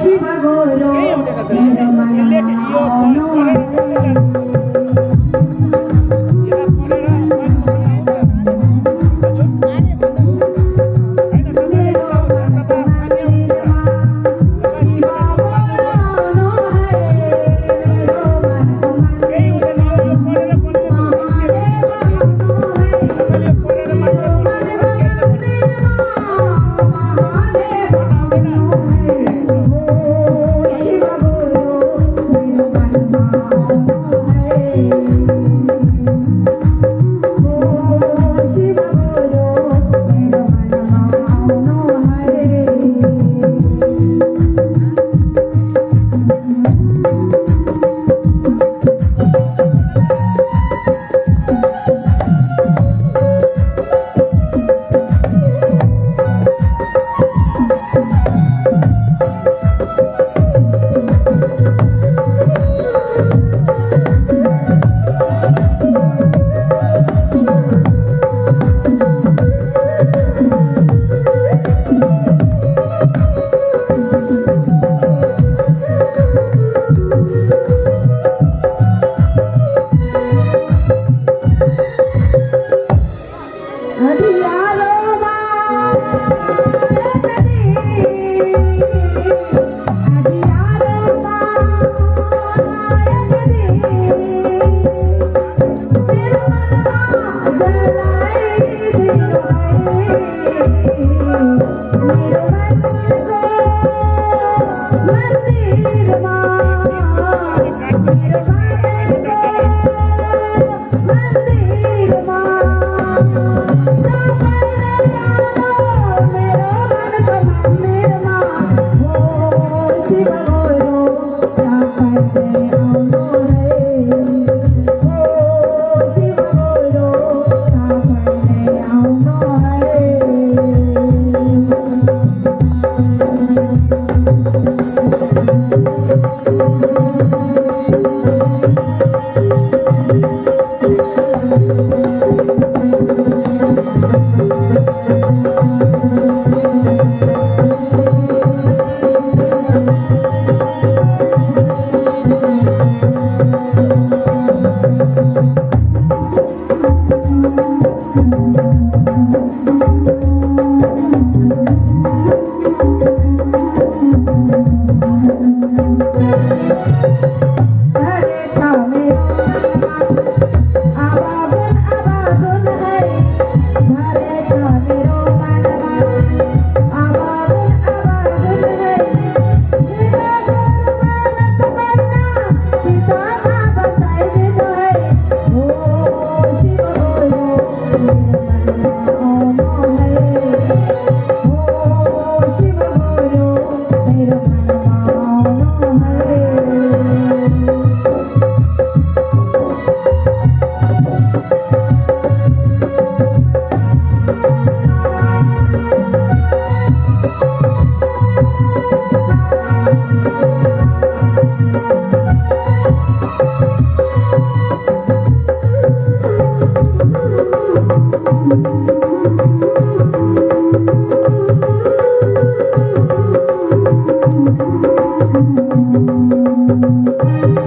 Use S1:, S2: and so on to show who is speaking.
S1: Shiva Guru Música